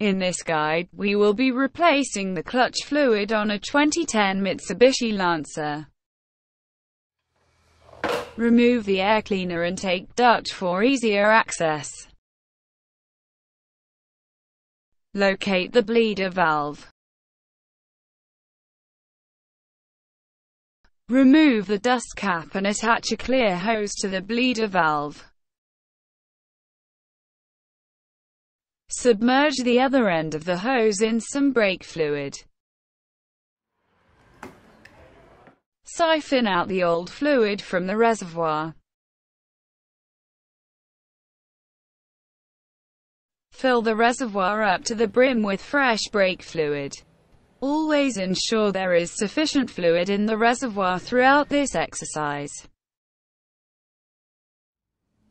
In this guide, we will be replacing the clutch fluid on a 2010 Mitsubishi Lancer. Remove the air cleaner and intake duct for easier access. Locate the bleeder valve. Remove the dust cap and attach a clear hose to the bleeder valve. Submerge the other end of the hose in some brake fluid. Siphon out the old fluid from the reservoir. Fill the reservoir up to the brim with fresh brake fluid. Always ensure there is sufficient fluid in the reservoir throughout this exercise.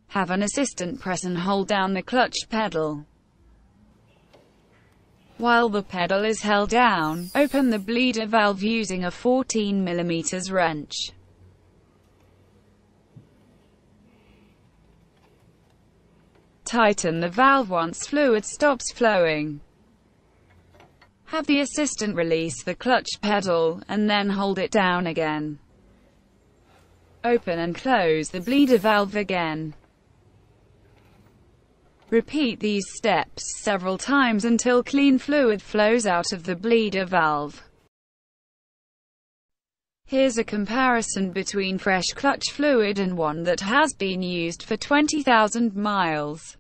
Have an assistant press and hold down the clutch pedal. While the pedal is held down, open the bleeder valve using a 14 mm wrench. Tighten the valve once fluid stops flowing. Have the assistant release the clutch pedal, and then hold it down again. Open and close the bleeder valve again. Repeat these steps several times until clean fluid flows out of the bleeder valve. Here's a comparison between fresh clutch fluid and one that has been used for 20,000 miles.